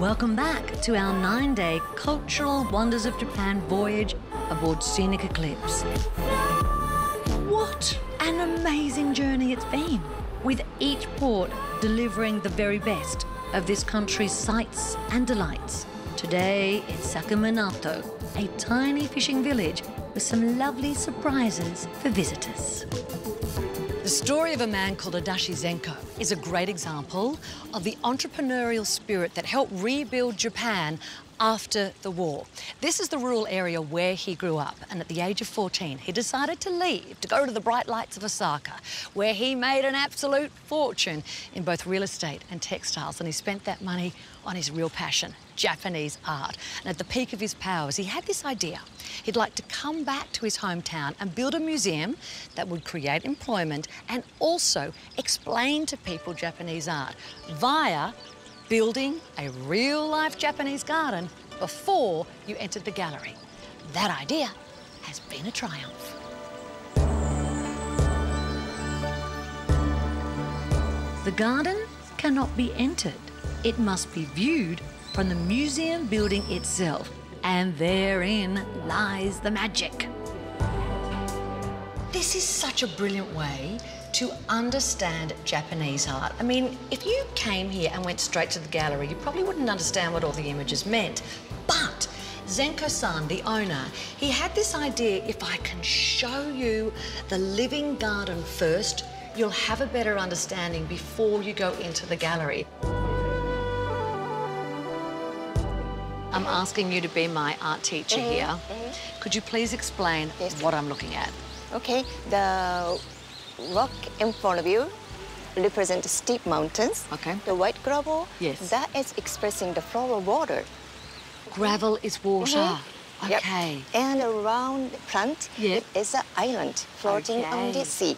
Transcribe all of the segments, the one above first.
Welcome back to our nine day Cultural Wonders of Japan voyage aboard Scenic Eclipse. What an amazing journey it's been, with each port delivering the very best of this country's sights and delights. Today it's Sakaiminato, a tiny fishing village with some lovely surprises for visitors. The story of a man called Adachi Zenko is a great example of the entrepreneurial spirit that helped rebuild Japan after the war. This is the rural area where he grew up, and at the age of 14, he decided to leave to go to the bright lights of Osaka, where he made an absolute fortune in both real estate and textiles, and he spent that money on his real passion, Japanese art. And at the peak of his powers, he had this idea. He'd like to come back to his hometown and build a museum that would create employment and also explain to people Japanese art via building a real-life Japanese garden before you entered the gallery. That idea has been a triumph. The garden cannot be entered. It must be viewed from the museum building itself, and therein lies the magic. This is such a brilliant way to understand Japanese art. I mean, if you came here and went straight to the gallery, you probably wouldn't understand what all the images meant. But Zenko-san, the owner, he had this idea, if I can show you the living garden first, you'll have a better understanding before you go into the gallery. I'm asking you to be my art teacher mm -hmm. here. Mm -hmm. Could you please explain yes. what I'm looking at? Okay, the rock in front of you represent steep mountains. Okay. The white gravel, yes. that is expressing the flow of water. Gravel is water. Mm -hmm. Okay. Yep. And around the plant yep. is an island floating okay. on the sea.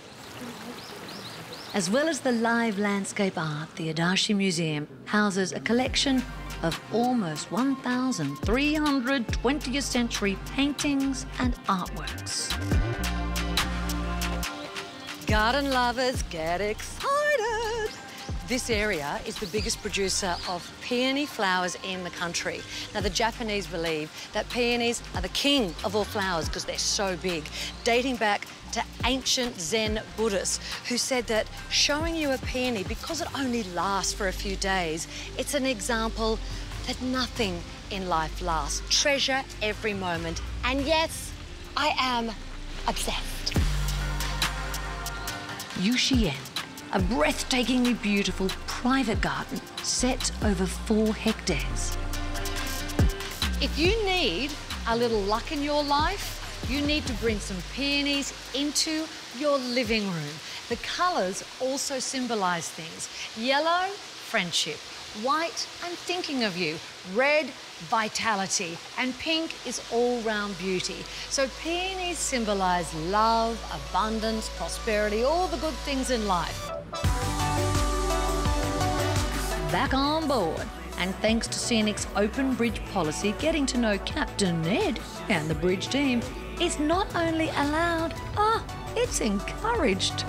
As well as the live landscape art, the Adachi Museum houses a collection of almost 1,300 20th century paintings and artworks. Garden lovers, get excited! This area is the biggest producer of peony flowers in the country. Now, the Japanese believe that peonies are the king of all flowers because they're so big, dating back to ancient Zen Buddhists who said that showing you a peony, because it only lasts for a few days, it's an example that nothing in life lasts. Treasure every moment. And yes, I am obsessed. Yushien, a breathtakingly beautiful private garden set over four hectares. If you need a little luck in your life, you need to bring some peonies into your living room. The colours also symbolise things. Yellow, friendship. White, I'm thinking of you. Red, vitality. And pink is all-round beauty. So peonies symbolise love, abundance, prosperity, all the good things in life. Back on board. And thanks to Scenic's open bridge policy, getting to know Captain Ned and the bridge team is not only allowed, ah, oh, it's encouraged.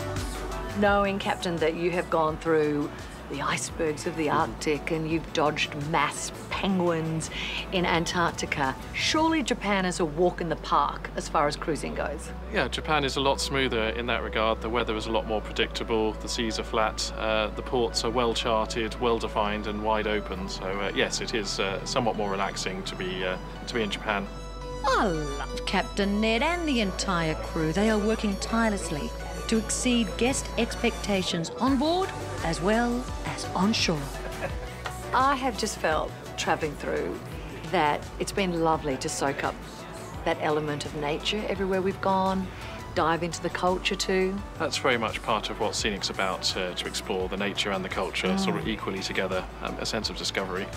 Knowing, Captain, that you have gone through the icebergs of the Arctic and you've dodged mass penguins in Antarctica. Surely Japan is a walk in the park as far as cruising goes. Yeah, Japan is a lot smoother in that regard. The weather is a lot more predictable, the seas are flat, uh, the ports are well charted, well defined and wide open. So uh, yes, it is uh, somewhat more relaxing to be, uh, to be in Japan. I love Captain Ned and the entire crew. They are working tirelessly to exceed guest expectations on board as well as on shore. I have just felt, travelling through, that it's been lovely to soak up that element of nature everywhere we've gone, dive into the culture too. That's very much part of what Scenic's about, uh, to explore the nature and the culture mm. sort of equally together, um, a sense of discovery.